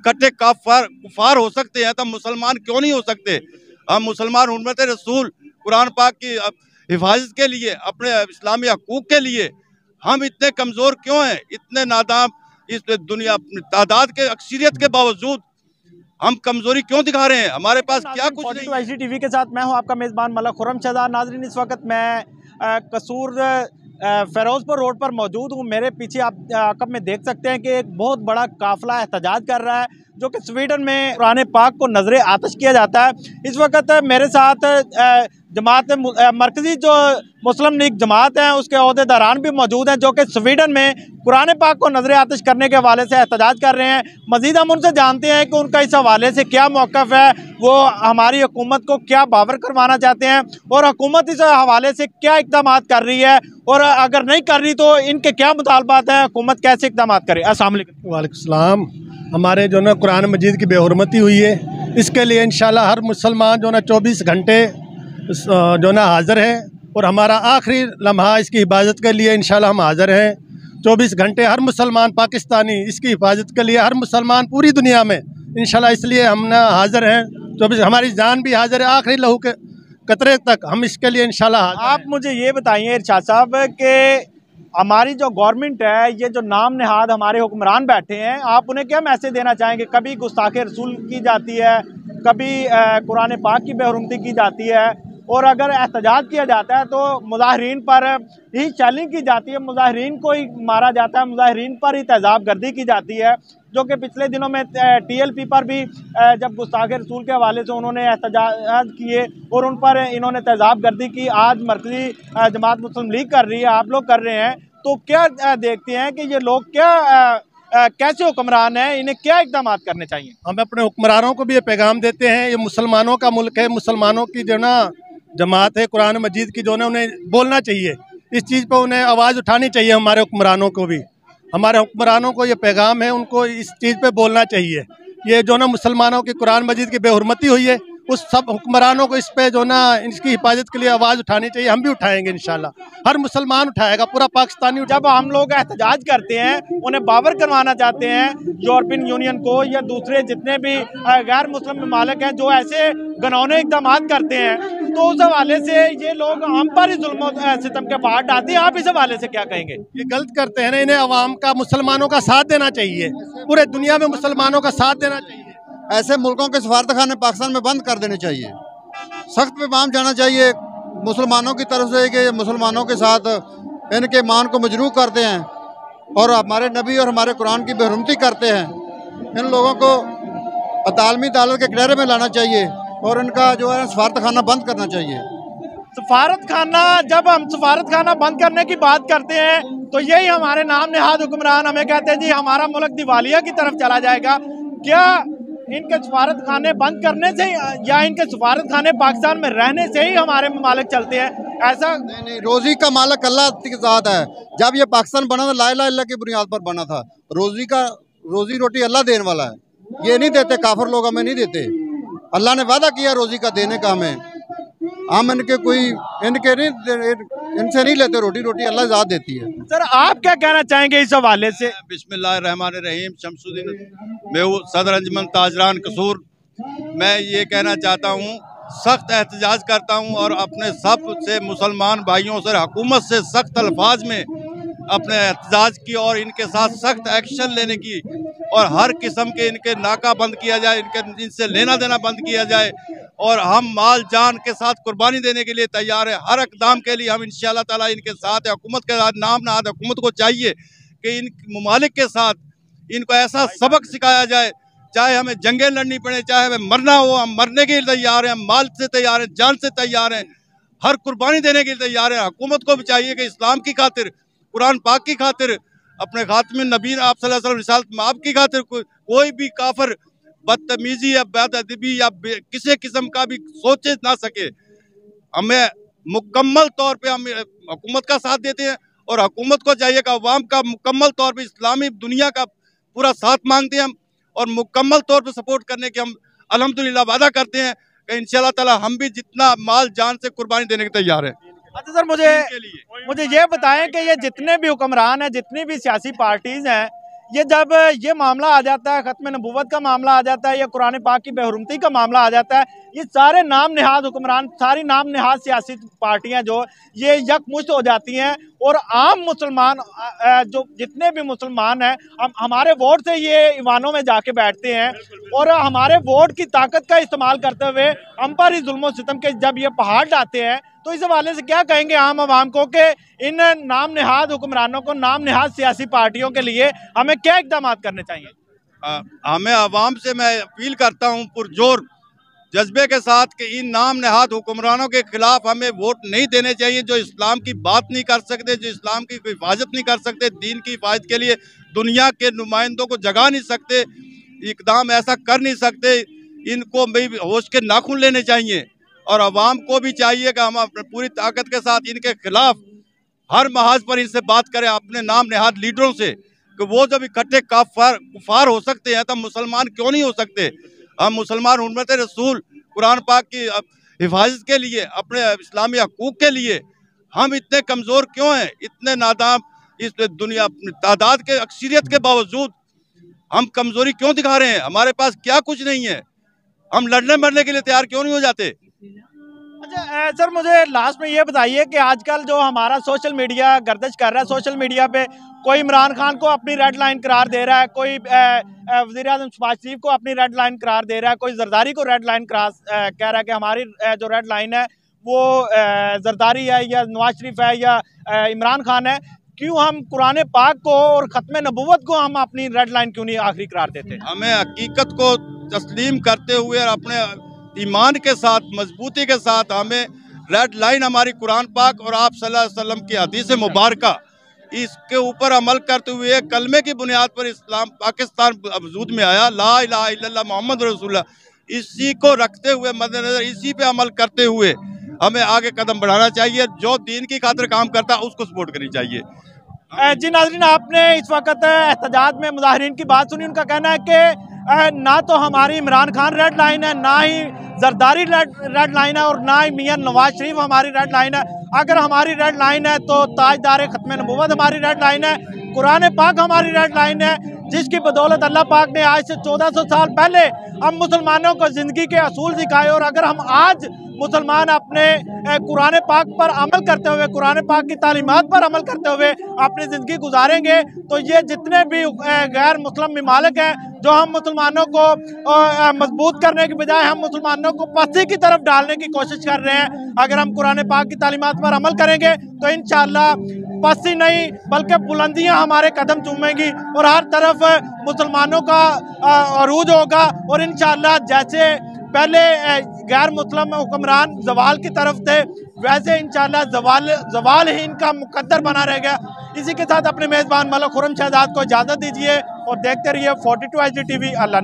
इकट्ठे काफार कुफार हो सकते हैं तो मुसलमान क्यों नहीं हो सकते? हम मुसलमान उम्मत रसूल कुरान पाक की हिफाजत के लिए अपने इस्लामी हकूक के लिए हम इतने कमज़ोर क्यों हैं? इतने नादाम इस दुनिया तादाद के अक्सरियत के बावजूद हम कमज़ोरी क्यों दिखा रहे हैं? हमारे पास क्या कुछ नहीं टीवी के साथ मैं हूँ आपका मेज़बान मलक खुरम शहजाद नाजरीन। इस वक्त मैं कसूर फ़िरोज़पुर रोड पर मौजूद हूँ। मेरे पीछे आप कब में देख सकते हैं कि एक बहुत बड़ा काफिला एहतजाज कर रहा है। जो कि स्वीडन में पुराने पाक को नज़र आतश किया जाता है। इस वक्त मेरे साथ जमात मरकज़ी जो मुस्लिम लीग जमात है, उसके अहदेदारान भी मौजूद हैं, जो कि स्वीडन में कुरान पाक को नज़र आतश करने के हवाले से एहतजाज कर रहे हैं। मजीद हम उनसे जानते हैं कि उनका इस हवाले से क्या मौक़ है, वो हमारी हुकूमत को क्या बावर करवाना चाहते हैं और हुकूमत इस हवाले से क्या इकदाम कर रही है और अगर नहीं कर रही तो इनके क्या मुतालबात हैं, हुकूमत कैसे इकदाम करे? असल वालेकुम। हमारे जो ना कुरान मजीद की बेहरमती हुई है। इसके लिए इन हर मुसलमान जो ना चौबीस घंटे जो ना हाज़िर है और हमारा आखिरी लम्हा इसकी हिफाजत के लिए इन हम हाज़िर हैं। चौबीस घंटे हर मुसलमान पाकिस्तानी इसकी हिफाजत के लिए हर मुसलमान पूरी दुनिया में इन इसलिए हम ना हाज़िर हैं। चौबीस हमारी जान भी हाज़िर है आखिरी लहू के कतरे तक हम इसके लिए इन आप मुझे ये बताइए इर्शाद साहब कि हमारी जो गवर्नमेंट है, ये जो नाम नहाद हमारे हुक्मरान बैठे हैं, आप उन्हें क्या मैसेज देना चाहेंगे? कभी गुस्ताखे रसूल की जाती है, कभी कुरान पाक की बेहरमती की जाती है और अगर एहतजाज किया जाता है तो मुजाहरीन पर ही चैलेंज की जाती है। मुजाहरीन को ही मारा जाता है, मुजाहरीन पर ही तेजाब गर्दी की जाती है, जो कि पिछले दिनों में टीएलपी पर भी जब गुस्ताख रसूल के हवाले से उन्होंने एहतजाज किए और उन पर इन्होंने तेजाब गर्दी की, आज मरकजी जमात मुस्लिम लीग कर रही है, आप लोग कर रहे हैं तो क्या देखते हैं कि ये लोग क्या कैसे हुक्मरान हैं? इन्हें क्या इकदाम करने चाहिए? हम अपने हुक्मरानों को भी ये पैगाम देते हैं, ये मुसलमानों का मुल्क है, मुसलमानों की जो ना जमात है, कुरान मजीद की जो है उन्हें बोलना चाहिए। इस चीज़ पर उन्हें आवाज़ उठानी चाहिए हमारे हुक्मरानों को भी। हमारे हुक्मरानों को ये पैगाम है, उनको इस चीज़ पे बोलना चाहिए। ये जो ना मुसलमानों की कुरान मजीद की बेहरमती हुई है, उस सब हुक्मरानों को इस पे जो ना इसकी हिफाजत के लिए आवाज़ उठानी चाहिए। हम भी उठाएँगे इंशाल्लाह। हर मुसलमान उठाएगा, पूरा पाकिस्तानी जब हम लोग एहतजाज करते हैं, उन्हें बावर करवाना चाहते हैं, यूरोपियन यूनियन को या दूसरे जितने भी गैर मुस्लिम ममालक हैं, जो ऐसे गनौने इकदाम करते हैं तो उस हवाले से ये लोग हम पर ही जुल्म सितम के पहाड़ डालते हैं। आप इस हवाले से क्या कहेंगे? ये गलत करते हैं ना इन्हें अवाम का मुसलमानों का साथ देना चाहिए। पूरे दुनिया में मुसलमानों का साथ देना चाहिए। ऐसे मुल्कों के सफारत खाने पाकिस्तान में बंद कर देने चाहिए। सख्त पैगाम जाना चाहिए मुसलमानों की तरफ़ से कि मुसलमानों के साथ इनके मान को मजरू करते हैं और हमारे नबी और हमारे कुरान की बेहरमती करते हैं। इन लोगों को अतालमी अदालत के कटहरे में लाना चाहिए। और इनका जो है सफारत खाना बंद करना चाहिए। सफारत खाना जब हम सफारत खाना बंद करने की बात करते हैं तो यही हमारे नाम नेहाद हुक्मरान हमें कहते हैं जी हमारा मुल्क दिवालिया की तरफ़ चला जाएगा। क्या इनके सफारत खाने बंद करने से या इनके सफारत खाने पाकिस्तान में रहने से ही हमारे मालिक चलते हैं? ऐसा नहीं नहीं रोजी का मालिक अल्लाह के साथ है। जब ये पाकिस्तान बना था ला अल्लाह की बुनियाद पर बना था। रोजी का रोजी रोटी अल्लाह देने वाला है। ये नहीं देते काफर लोग हमें नहीं देते। अल्लाह ने वादा किया रोजी का देने का हमें। हम इनके कोई इनके नहीं इनसे नहीं लेते रोटी रोटी अल्लाह ज़्यादा देती है। सर आप क्या कहना चाहेंगे इस हवाले से? रहीम शमसुद्दीन मैं सदर अंजमन ताजरान कसूर। मैं ये कहना चाहता हूँ सख्त एहतजाज करता हूँ और अपने सबसे मुसलमान भाइयों से हुकूमत से सख्त अल्फाज में अपने एहतजाज की और इनके साथ सख्त एक्शन लेने की और हर किस्म के इनके नाका बंद किया जाए, इनके, इनसे लेना देना बंद किया जाए और हम माल जान के साथ कुर्बानी देने के लिए तैयार है। हर इकदाम के लिए हम इन ताला इनके साथ हुकूमत के साथ, नाम नहाद हुकूमत को चाहिए कि इन ममालिक के साथ इनको ऐसा सबक सिखाया जाए, चाहे हमें जंगें लड़नी पड़े, चाहे हमें मरना हो, हम मरने के लिए तैयार हैं माल से तैयार हैं, जान से तैयार हैं, हर कुर्बानी देने के लिए तैयार हैं। हुकूमत को भी चाहिए कि इस्लाम की खातिर कुरान पाक की खातिर अपने खातम नबीन आप सल्लल्लाहु आप की खातिर को, कोई भी काफर बदतमीजी या बेदबी या किसी किस्म का भी सोचे ना सके। हमें मुकम्मल तौर पे हम हुकूमत का साथ देते हैं और हुकूमत को चाहिए कि अवाम का मुकम्मल तौर पे इस्लामी दुनिया का पूरा साथ मांगते हैं हम और मुकम्मल तौर पे सपोर्ट करने के हम अलहमदिल्ला वादा करते हैं कि इन ताला हम भी जितना माल जान से कुर्बानी देने के तैयार हैं। अच्छा सर मुझे मुझे ये बताएँ कि ये जितने भी हुक्मरान हैं जितनी भी सियासी पार्टीज़ हैं ये जब ये मामला आ जाता है ख़त्म नबूवत का मामला आ जाता है या कुरान पाक की बेहरमती का मामला आ जाता है ये सारे नाम नहाज हुक्मरान, सारी नाम नहाज सियासी पार्टियाँ जो, ये यकमुश्त हो जाती हैं और आम मुसलमान जो जितने भी मुसलमान हैं, हम, हमारे वोट से ये ईवानों में जाके बैठते हैं और हमारे वोट की ताकत का इस्तेमाल करते हुए हम पर ही जुल्म सितम के जब ये पहाड़ डालते हैं तो इस हवाले से क्या कहेंगे आम आवाम को कि इन नाम नहाद हुक्मरानों को, नाम नहाद सियासी पार्टियों के लिए हमें क्या इकदाम करने चाहिए? हमें आवाम से मैं अपील करता हूँ, पुरजोर जज्बे के साथ कि इन नाम नहाद हुक्मरानों के खिलाफ हमें वोट नहीं देने चाहिए, जो इस्लाम की बात नहीं कर सकते, जो इस्लाम की हिफाजत नहीं कर सकते, दीन की हिफाजत के लिए दुनिया के नुमाइंदों को जगा नहीं सकते, इकदाम ऐसा कर नहीं सकते, इनको भी होश के नाखून लेने चाहिए। और आवाम को भी चाहिए कि हम अपने पूरी ताकत के साथ इनके खिलाफ हर महाज पर इनसे बात करें, अपने नाम नहाद लीडरों से, कि वो जब इकट्ठे काफार कुफार हो सकते हैं तब मुसलमान क्यों नहीं हो सकते? हम मुसलमान उम्मत रसूल, कुरान पाक की हिफाजत के लिए, अपने इस्लामी हकूक़ के लिए, हम इतने कमज़ोर क्यों हैं? इतने नादाम इस दुनिया तादाद के, अक्सरियत के बावजूद हम कमज़ोरी क्यों दिखा रहे हैं? हमारे पास क्या कुछ नहीं है? हम लड़ने मरने के लिए तैयार क्यों नहीं हो जाते? अच्छा सर, मुझे लास्ट में ये बताइए कि आजकल जो हमारा सोशल मीडिया गर्दश कर रहा है सोशल मीडिया पे कोई इमरान खान को अपनी रेड लाइन करार दे रहा है, कोई वजी अजम शबाज शरीफ को अपनी रेड लाइन करार दे रहा है, कोई जरदारी को रेड लाइन करार कह रहा है कि हमारी जो रेड लाइन है, वो जरदारी है या नवाज़ शरीफ है या इमरान खान है, क्यों हम कुरान पाक को और ख़त्म नबूवत को हम अपनी रेड लाइन क्यों नहीं आखिरी करार देते? हमें हकीकत को तस्लीम करते हुए और अपने ईमान के साथ, मजबूती के साथ हमें रेड लाइन हमारी कुरान पाक और आप वसल्लम की हदीस मुबारक। इसके ऊपर अमल करते हुए कलमे की बुनियाद पर इस्लाम पाकिस्तान वजूद में आया, ला इला मोहम्मद रसूल इसी को रखते हुए, मद्देनजर इसी पे अमल करते हुए हमें आगे कदम बढ़ाना चाहिए। जो दीन की खातर काम करता है, उसको सपोर्ट करनी चाहिए। जी नाजरीन, आपने इस वक्त एहतजाज में मुजाहरीन की बात सुनी। उनका कहना है कि ना तो हमारी इमरान खान रेड लाइन है, ना ही जरदारी रेड रेड लाइन है और ना ही मियाँ नवाज़ शरीफ हमारी रेड लाइन है। अगर हमारी रेड लाइन है तो ताजदार ख़त्म नबूत हमारी रेड लाइन है कुरान पाक हमारी रेड लाइन है जिसकी बदौलत अल्लाह पाक ने आज से 1400 साल पहले हम मुसलमानों को ज़िंदगी के असूल सिखाए और अगर हम आज मुसलमान अपने कुरान पाक पर अमल करते हुए, कुरान पाक की तालीमत पर अमल करते हुए अपनी ज़िंदगी गुजारेंगे तो ये जितने भी गैर मुस्लिम ममालिक हैं, जो हम मुसलमानों को मज़बूत करने के बजाय हम मुसलमानों को पसी की तरफ़ डालने की कोशिश कर रहे हैं, अगर हम कुरान पाक की तालीमत पर अमल करेंगे तो इन पसी नहीं, बल्कि बुलंदियाँ हमारे कदम चूमेंगी और हर तरफ़ मुसलमानों का अरूज होगा और इन जैसे पहले गैर मुस्लिम हुक्मरान जवाल की तरफ़ थे, वैसे इन जवाल जवाल ही इनका मुकद्दर बना रह गया। इसी के साथ अपने मेज़बान मलक खुरम शहजाद को इजाज़त दीजिए और देखते रहिए forty two H D T V Allah